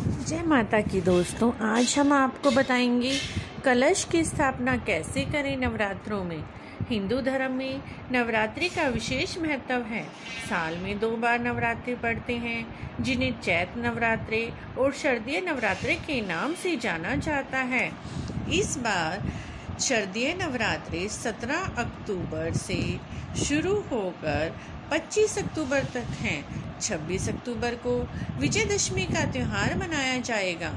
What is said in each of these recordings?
जय माता की दोस्तों, आज हम आपको बताएँगे कलश की स्थापना कैसे करें नवरात्रों में। हिंदू धर्म में नवरात्रि का विशेष महत्व है। साल में दो बार नवरात्रि पड़ते हैं, जिन्हें चैत नवरात्रे और शरदीय नवरात्रे के नाम से जाना जाता है। इस बार शरदीय नवरात्रि 17 अक्टूबर से शुरू होकर 25 अक्टूबर तक हैं। 26 अक्टूबर को विजयदशमी का त्यौहार मनाया जाएगा।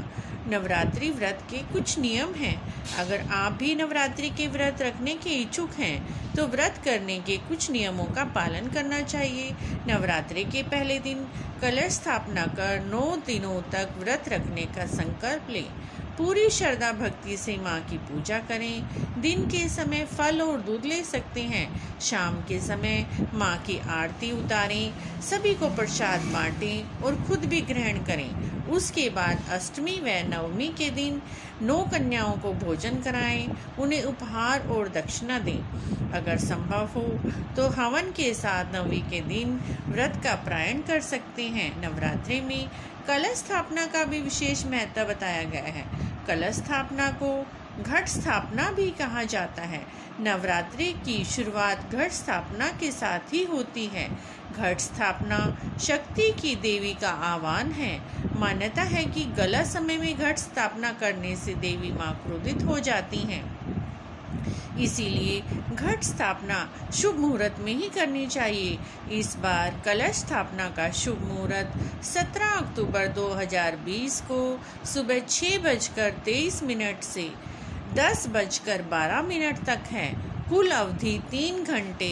नवरात्रि व्रत के कुछ नियम हैं। अगर आप भी नवरात्रि के व्रत रखने के इच्छुक हैं तो व्रत करने के कुछ नियमों का पालन करना चाहिए। नवरात्रि के पहले दिन कलश स्थापना कर नौ दिनों तक व्रत रखने का संकल्प लें। पूरी श्रद्धा भक्ति से माँ की पूजा करें। दिन के समय फल और दूध ले सकते हैं। शाम के समय माँ की आरती उतारें। सभी को प्रसाद बांटें और खुद भी ग्रहण करें। उसके बाद अष्टमी व नवमी के दिन नौ कन्याओं को भोजन कराएँ, उन्हें उपहार और दक्षिणा दें। अगर संभव हो तो हवन के साथ नवमी के दिन व्रत का प्रायण कर सकते हैं। नवरात्रि में कलश स्थापना का भी विशेष महत्व बताया गया है। कलश स्थापना को घट स्थापना भी कहा जाता है। नवरात्रि की शुरुआत घट स्थापना के साथ ही होती है। घट स्थापना शक्ति की देवी का आह्वान है। मान्यता है कि गलत समय में घट स्थापना करने से देवी माँ क्रोधित हो जाती हैं। इसीलिए घट स्थापना शुभ मुहूर्त में ही करनी चाहिए। इस बार कलश स्थापना का शुभ मुहूर्त 17 अक्टूबर 2020 को सुबह छः बजकर तेईस मिनट से दस बजकर बारह मिनट तक है। कुल अवधि तीन घंटे,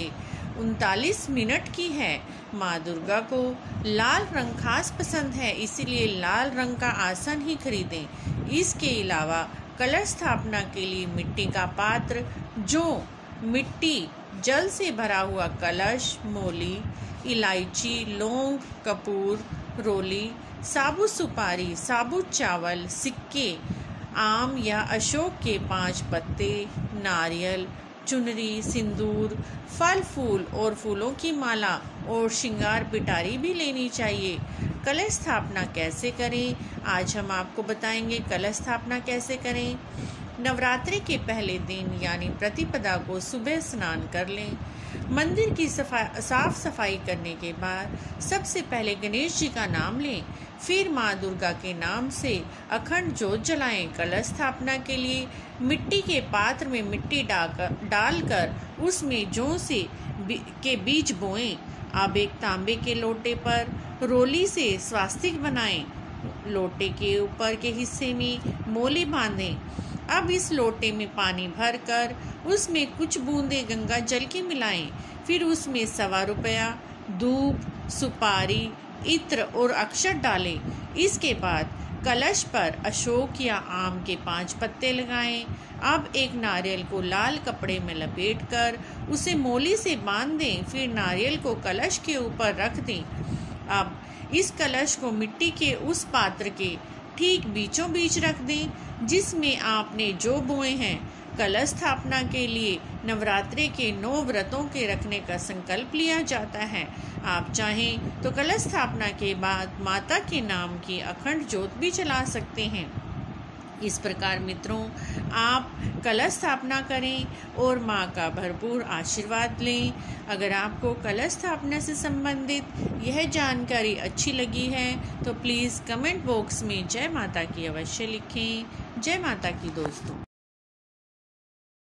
उनतालीस मिनट की है। माँ दुर्गा को लाल रंग खास पसंद है, इसीलिए लाल रंग का आसन ही खरीदें। इसके अलावा कलश स्थापना के लिए मिट्टी का पात्र, जो मिट्टी, जल से भरा हुआ कलश, मोली, इलायची, लौंग, कपूर, रोली, साबुत सुपारी, साबुत चावल, सिक्के आम या अशोक के पाँच पत्ते, नारियल, चुनरी, सिंदूर, फल फूल और फूलों की माला और श्रृंगार पिटारी भी लेनी चाहिए। कलश स्थापना कैसे करें? आज हम आपको बताएँगे कलश स्थापना कैसे करें। नवरात्रि के पहले दिन यानी प्रतिपदा को सुबह स्नान कर लें। मंदिर की सफ़ाई साफ़ सफ़ाई करने के बाद सबसे पहले गणेश जी का नाम लें। फिर माँ दुर्गा के नाम से अखंड जोत जलाएँ। कलश स्थापना के लिए मिट्टी के पात्र में मिट्टी डालकर उसमें जौ से के बीज बोएँ। अब एक तांबे के लोटे पर रोली से स्वास्तिक बनाएँ। लोटे के ऊपर के हिस्से में मोली बांधें। अब इस लोटे में पानी भरकर उसमें कुछ बूंदे गंगा जल के मिलाएँ। फिर उसमें सवा रुपया, धूप, सुपारी, इत्र और अक्षर डालें। इसके बाद कलश पर अशोक या आम के पाँच पत्ते लगाएँ। अब एक नारियल को लाल कपड़े में लपेटकर उसे मोली से बाँध। दें फिर नारियल को कलश के ऊपर रख दें। अब इस कलश को मिट्टी के उस पात्र के ठीक बीचों बीच रख दें, जिसमें आपने जो बोए हैं। कलश स्थापना के लिए नवरात्रे के नौ व्रतों के रखने का संकल्प लिया जाता है। आप चाहें तो कलश स्थापना के बाद माता के नाम की अखंड ज्योत भी चला सकते हैं। इस प्रकार मित्रों, आप कलश स्थापना करें और माँ का भरपूर आशीर्वाद लें। अगर आपको कलश स्थापना से संबंधित यह जानकारी अच्छी लगी है तो प्लीज़ कमेंट बॉक्स में जय माता की अवश्य लिखें। जय माता की दोस्तों।